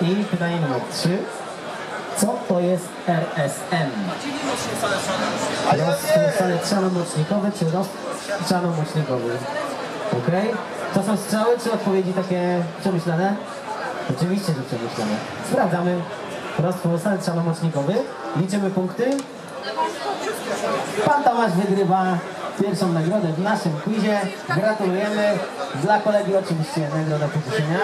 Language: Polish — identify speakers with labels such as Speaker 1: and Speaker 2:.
Speaker 1: I pytanie numer 3. Co to jest RSM? Rozstrzał strzelano-mocznikowy czy rozstrzał-mocznikowy? Okej. To są strzały czy odpowiedzi takie przemyślane? Oczywiście, że przemyślane. Sprawdzamy. Roztwór strzelano-mocznikowy. Liczymy punkty. Pan Tomasz wygrywa pierwszą nagrodę w naszym quizie. Gratulujemy. Dla kolegi oczywiście nagroda pocieszenia.